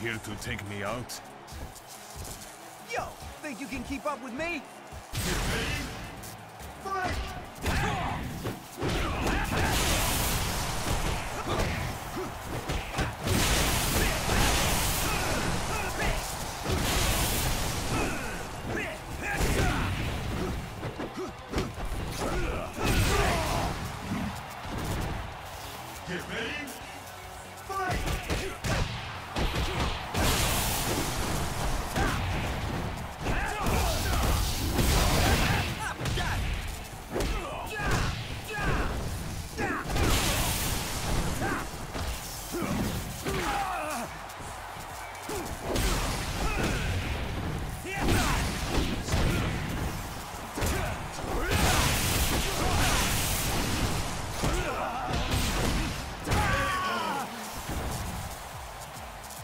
here to take me out? Yo, think you can keep up with me? Get ready. Fight! Kill.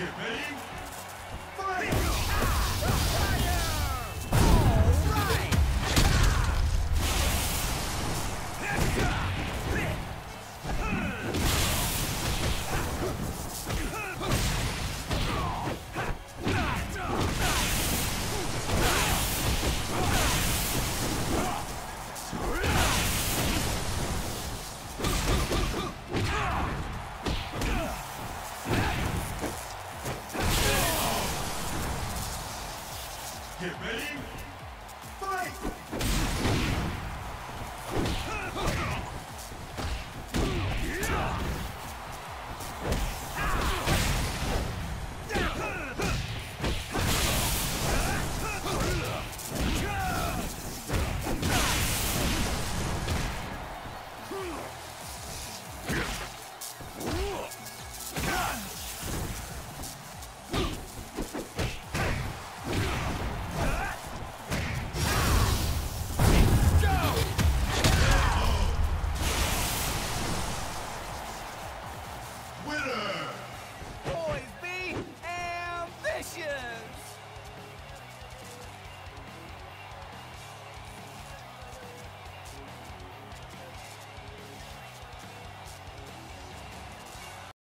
Give me... Fight! Get ready, fight!